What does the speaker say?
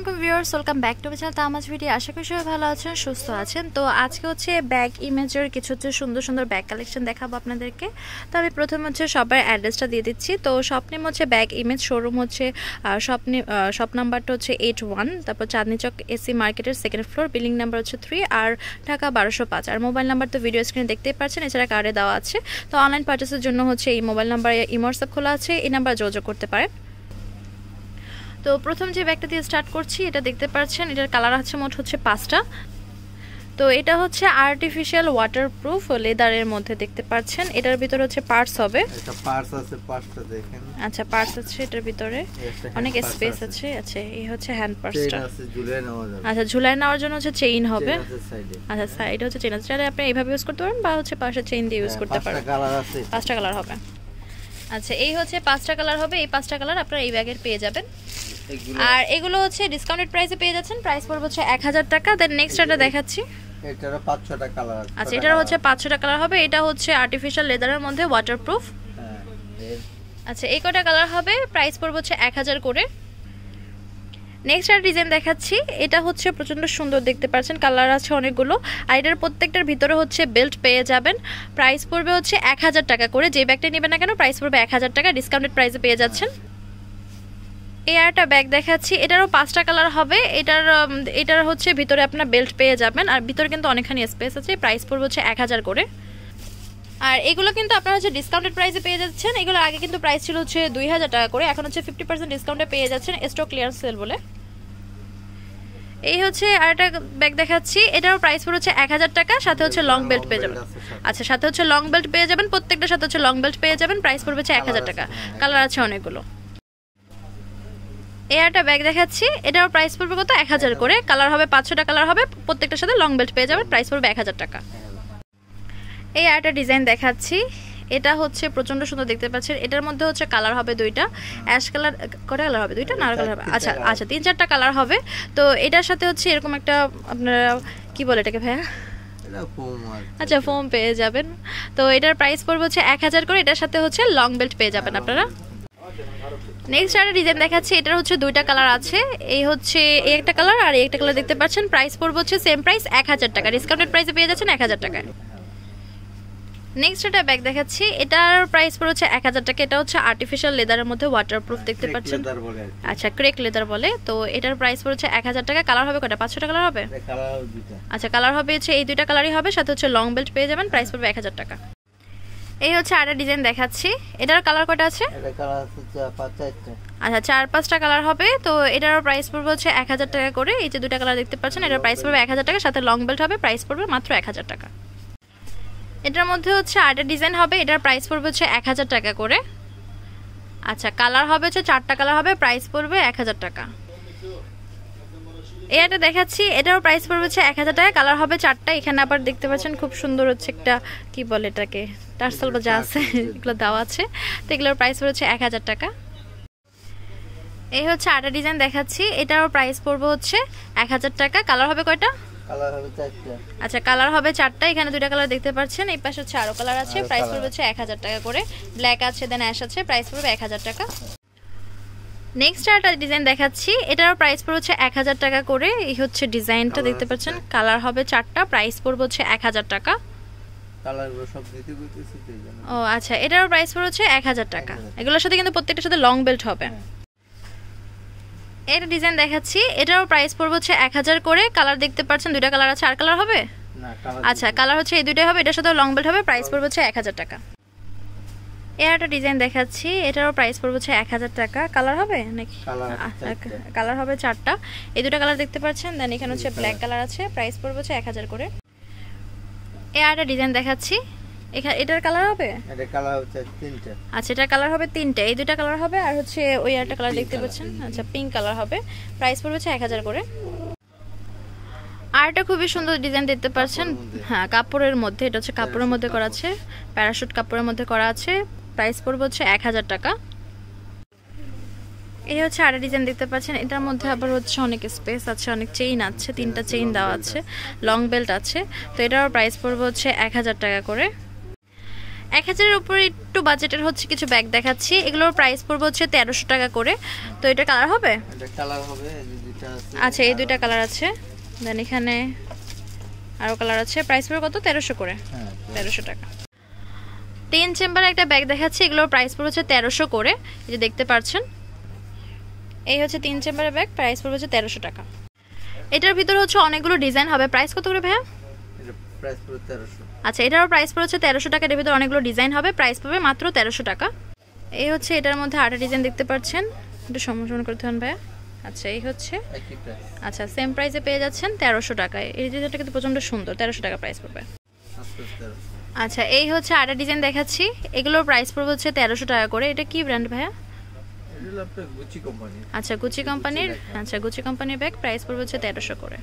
Viewers welcome back to channel তামাজ video আশা করি সবাই ভালো আছেন, সুস্থ আছেন। তো আজকে হচ্ছে ব্যাগ ইমেজের কিছু হচ্ছে সুন্দর সুন্দর ব্যাগ কালেকশন দেখাবো আপনাদেরকে। তো আমি প্রথমে হচ্ছে সবার অ্যাড্রেসটা দিয়ে দিচ্ছি। তো স্বপ্নেম হচ্ছে ব্যাগ ইমেজ শোরুম হচ্ছে স্বপ্নে শপ নাম্বারটা হচ্ছে এইট ওয়ান তারপর চাঁদনি চক এসি মার্কেটের সেকেন্ড ফ্লোর বিল্ডিং নাম্বার হচ্ছে থ্রি আর ঢাকা বারোশো পাঁচ। আর মোবাইল নাম্বার তো ভিডিও স্ক্রিনে দেখতেই পাচ্ছেন, এছাড়া কার্ডে দেওয়া আছে। তো অনলাইন পার্চেসের জন্য হচ্ছে এই মোবাইল নাম্বার ইমোয়াটসঅ্যাপ খোলা আছে, এই নাম্বার যোগাযোগ করতে পারেন। তো প্রথম যে ব্যাগটা দিয়ে স্টার্ট করছি এটা দেখতে পাচ্ছেন এটার কালার আছে মোট হচ্ছে পাঁচটা। তো এটা হচ্ছে আর্টিফিশিয়াল ওয়াটারপ্রুফ লেদারের মধ্যে দেখতে পাচ্ছেন এটার ভিতরে হচ্ছে পার্টস হবে। একটা পার্স আছে দেখেন। আচ্ছা পার্টস আছে এটার ভিতরে। অনেক স্পেস আছে। আচ্ছা এই হচ্ছে হ্যান্ড পার্সটা আছে নেওয়া যাবে। আচ্ছা ঝুলাই নেওয়ার জন্য হচ্ছে চেইন হবে। আচ্ছা সাইডে হচ্ছে চেইন আছে। চাইলে আপনি এইভাবে ইউজ করতে পারেন বা হচ্ছে পাশে চেইন দিয়ে ইউজ করতে পারেন। কালার আছে। পাঁচটা কালার হবে। আচ্ছা এই হচ্ছে পাঁচটা কালার হবে। এই পাঁচটা কালার আপনারা এই ব্যাগের পেয়ে যাবেন। আর এগুলো হচ্ছে ডিসকাউন্টেড প্রাইসে পেয়ে যাচ্ছেন। প্রাইস পড়বে হচ্ছে এক হাজার টাকা। দেন নেক্সট এটা দেখাচ্ছি। এটারও পাঁচ ছটা কালার আছে। আচ্ছা ছটা এটার হচ্ছে colour পাঁচশোটা কালার হবে। এটা হচ্ছে আর্টিফিশিয়াল লেদারের মধ্যে ওয়াটারপ্রুফ। হ্যাঁ আচ্ছা এই কটা কালার হবে। প্রাইস পড়বে হচ্ছে এক হাজার করে। নেক্সট আর ডিজাইন দেখাচ্ছি। এটা হচ্ছে প্রচণ্ড সুন্দর দেখতে পাচ্ছেন। কালার আছে অনেকগুলো। আর এটার প্রত্যেকটার ভিতরে হচ্ছে বেল্ট পেয়ে যাবেন। প্রাইস পড়বে হচ্ছে এক হাজার টাকা করে। যে ব্যাগটা নেবেন না কেন প্রাইস পড়বে এক হাজার টাকা। ডিসকাউন্টেড প্রাইসে পেয়ে যাচ্ছেন। এই একটা ব্যাগ দেখাচ্ছি। এটারও পাঁচটা কালার হবে। এটার এটার হচ্ছে ভিতরে আপনার বেল্ট পেয়ে যাবেন। আর ভিতরে কিন্তু অনেকখানি স্পেস আছে। প্রাইস পড়বে হচ্ছে এক হাজার করে। আর এগুলো কিন্তু আপনারা হচ্ছে ডিসকাউন্টেড প্রাইসে পেয়ে যাচ্ছেন। এগুলো আগে কিন্তু প্রাইস ছিল হচ্ছে দুই হাজার টাকা করে। এখন হচ্ছে ফিফটি পার্সেন্ট ডিসকাউন্টে পেয়ে যাচ্ছেন স্টক ক্লিয়ার সেল বলে। এই হচ্ছে আরেকটা ব্যাগ দেখাচ্ছি। এটারও প্রাইস পড়ে হচ্ছে এক হাজার টাকা। সাথে হচ্ছে লং বেল্ট পেয়ে যাবেন। আচ্ছা সাথে হচ্ছে লং বেল্ট পেয়ে যাবেন। প্রত্যেকটার সাথে হচ্ছে লং বেল্ট পেয়ে যাবেন। প্রাইস পড়বে হচ্ছে এক হাজার টাকা। হ্যাঁ, কালার আছে অনেকগুলো। এই একটা ব্যাগ দেখাচ্ছি। এটার প্রাইস পড়বে কত? এক হাজার করে। কালার হবে পাঁচশোটা কালার হবে। প্রত্যেকটার সাথে লং বেল্ট পেয়ে যাবেন। প্রাইস পড়বে এক হাজার টাকা। এই একটা ডিজাইন দেখাচ্ছি। এটা হচ্ছে প্রচণ্ড সুন্দর দেখতে পাচ্ছেন। এটার মধ্যে হচ্ছে কালার হবে দুইটা। অ্যাশ কালার কটা কালার হবে? দুইটা না কালার হবে? আচ্ছা আচ্ছা তিন চারটা কালার হবে। তো এটার সাথে হচ্ছে এরকম একটা আপনারা কি বলে এটাকে ভাইয়া? আচ্ছা ফোম পেয়ে যাবেন। তো এটার প্রাইস পড়বে হচ্ছে এক হাজার করে। এটার সাথে হচ্ছে লং বেল্ট পেয়ে যাবেন আপনারা। নেক্সট একটা ডিজাইন দেখাচ্ছি এটার হচ্ছে দুইটা কালার আছে। এই হচ্ছে এই একটা কালার আর এই একটা কালার দেখতে পাচ্ছেন। প্রাইস পড়বে হচ্ছে সেম প্রাইস এক হাজার টাকা। ডিসকাউন্টেড প্রাইসে পেয়ে যাচ্ছেন এক হাজার টাকায়। নেক্সট একটা ব্যাগ দেখাচ্ছি এটার প্রাইস পড়ে হচ্ছে এক হাজার টাকা। এটা হচ্ছে আর্টিফিশিয়াল লেদারের মধ্যে ওয়াটারপ্রুফ দেখতে পাচ্ছেন। আচ্ছা ক্রেক লেদার বলে। তো এটার প্রাইস পড়েছে এক হাজার টাকা। কালার হবে কটা পাঁচশোটা কালার হবে? আচ্ছা কালার হবে হচ্ছে এই দুইটা কালারই হবে সাথে হচ্ছে লং বেল্ট পেয়ে যাবেন। প্রাইস পড়বে এক হাজার টাকা। এই হচ্ছে আরেকটা ডিজাইন দেখাচ্ছি। এটার কালার কটা আছে? আচ্ছা চার পাঁচটা কালার হবে। তো এটার প্রাইস পড়বে হচ্ছে এক হাজার টাকা করে। এই যে দুটা কালার দেখতে পাচ্ছেন এটার প্রাইস পড়বে এক হাজার টাকা সাথে লং বেল্ট হবে প্রাইস পড়বে মাত্র এক হাজার টাকা। এটার মধ্যে হচ্ছে আরেকটা ডিজাইন হবে এটার প্রাইস পড়বে হচ্ছে এক হাজার টাকা করে। আচ্ছা কালার হবে হচ্ছে চারটা কালার হবে প্রাইস পড়বে এক হাজার টাকা। একটা দেখাচ্ছি এটারও প্রাইস পড়বে হচ্ছে এক হাজার টাকা কালার হবে চারটা এখানে আবার দেখতে পাচ্ছেন খুব সুন্দর হচ্ছে একটা কি বলে এটাকে টার্সেল বা যা আছে এগুলো দেওয়া আছে তো এগুলোর প্রাইস পড়েছে এক হাজার টাকা। এই হচ্ছে আটা ডিজাইন দেখাচ্ছি এটারও প্রাইস পড়বে হচ্ছে এক হাজার টাকা কালার হবে কয়টা? আচ্ছা কালার হবে চারটা এখানে দুইটা কালার দেখতে পাচ্ছেন এই পাশে হচ্ছে আরও কালার আছে প্রাইস পড়বে হচ্ছে এক হাজার টাকা করে ব্ল্যাক আছে দেন অ্যাশ আছে প্রাইস পড়বে এক হাজার টাকা। নেক্সট আর একটা ডিজাইন দেখাচ্ছি। এটারও প্রাইস পড়বে হচ্ছে এক হাজার টাকা করে। এই হচ্ছে ডিজাইনটা দেখতে পাচ্ছেন। কালার হবে চারটা প্রাইস পড়বে হচ্ছে এক হাজার টাকা। ও আচ্ছা এটারও প্রাইস পড়বে হচ্ছে এক হাজার টাকা। এগুলোর সাথে কিন্তু প্রত্যেকটার সাথে লং বেল্ট হবে। হ্যাঁ। এটা ডিজাইন দেখাচ্ছি। এটারও প্রাইস পড়বে হচ্ছে এক হাজার করে। কালার দেখতে পাচ্ছেন দুইটা কালার আছে। আর কালার হবে? আচ্ছা কালার হচ্ছে এই দুইটাই হবে। এটার সাথে লং বেল্ট হবে। প্রাইস পড়বে হচ্ছে এক হাজার টাকা। এর একটা ডিজাইন দেখাচ্ছি। এটারও প্রাইস পড়বে হচ্ছে এক হাজার টাকা। কালার হবে নাকি। কালার হবে চারটা। এই দুটো কালার দেখতে পাচ্ছেন? দেন এখানে হচ্ছে ব্ল্যাক কালার আছে। প্রাইস পড়বে হচ্ছে এক হাজার করে। এ একটা ডিজাইন দেখাচ্ছি। এখানে এটার কালার হবে? এটা কালার হচ্ছে তিনটা। আচ্ছা এটার কালার হবে তিনটে। এই দুটো কালার হবে আর হচ্ছে ওই একটা কালার দেখতে পাচ্ছেন? আচ্ছা পিঙ্ক কালার হবে। প্রাইস পড়বে হচ্ছে এক হাজার করে। আর একটা খুবই সুন্দর ডিজাইন দেখতে পাচ্ছেন? হ্যাঁ কাপড়ের মধ্যে। এটা হচ্ছে কাপড়ের মধ্যে করা আছে। প্যারাশুট কাপড়ের মধ্যে করা আছে। প্রাইস পড়বে হচ্ছে এক হাজার টাকা। এই হচ্ছে আরেকটা ডিজাইন দেখতে পাচ্ছেন। এটার মধ্যে আবার হচ্ছে অনেক স্পেস আছে অনেক চেইন আছে তিনটা চেইন দেওয়া আছে লং বেল্ট আছে। তো এটার প্রাইস পড়বে হচ্ছে এক হাজার টাকা করে। এক হাজারের উপরে একটু বাজেটের হচ্ছে কিছু ব্যাগ দেখাচ্ছি। এগুলোর প্রাইস পড়বে হচ্ছে তেরোশো টাকা করে। তো এটা কালার হবে? আচ্ছা এই দুইটা কালার আছে। দেন এখানে আরও কালার আছে। প্রাইস পড়বে কত? তেরোশো করে। হ্যাঁ তেরোশো টাকা। তিন চেম্বারে একটা ব্যাগ দেখাচ্ছি এগুলোর প্রাইস পড়বে হচ্ছে তেরোশো করে। এই যে দেখতে পাচ্ছেন এই হচ্ছে তিন চেম্বারের ব্যাগ প্রাইস পড়বে হচ্ছে তেরোশো টাকা। এটার ভিতরে হচ্ছে অনেকগুলো ডিজাইন হবে। প্রাইস কত করে ভাইয়া? আচ্ছা এটারও প্রাইস পড়ে হচ্ছে তেরোশো টাকা এটার ভিতরে অনেকগুলো ডিজাইন হবে। প্রাইস পড়বে মাত্র তেরোশো টাকা। এই হচ্ছে এটার মধ্যে আটা ডিজাইন দেখতে পাচ্ছেন। একটু সমর্থন করতে হন ভাইয়া। আচ্ছা এই হচ্ছে আচ্ছা সেম প্রাইসে পেয়ে যাচ্ছেন তেরোশো টাকায়। এই ডিজাইনটা কিন্তু প্রচণ্ড সুন্দর তেরোশো টাকা প্রাইস পড়বে। আচ্ছা এই হচ্ছে আটা ডিজাইন দেখাচ্ছি। এগুলোর প্রাইস পড়বে হচ্ছে তেরোশো টাকা করে। এটা কি ব্র্যান্ড ভাইয়া? এটা হলো গুচি কোম্পানি আচ্ছা গুচি কোম্পানির আচ্ছা গুচি কোম্পানির ব্যাগ প্রাইস পড়বে হচ্ছে তেরোশো করে।